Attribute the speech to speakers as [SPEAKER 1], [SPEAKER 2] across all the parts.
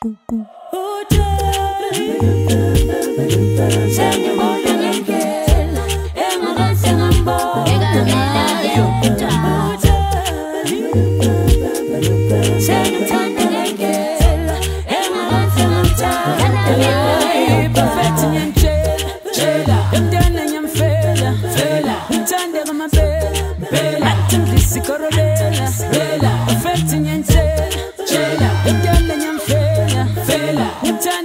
[SPEAKER 1] Boop, boop.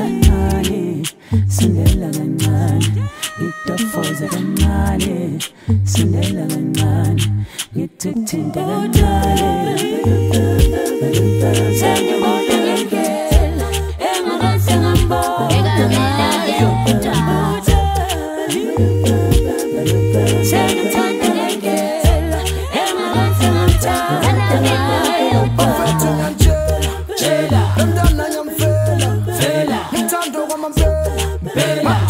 [SPEAKER 1] ngithukuthinte kancane sondela kancane ngikudafoze kancane sondela kancane. Ngithukuthinte kancane sengibona ngekela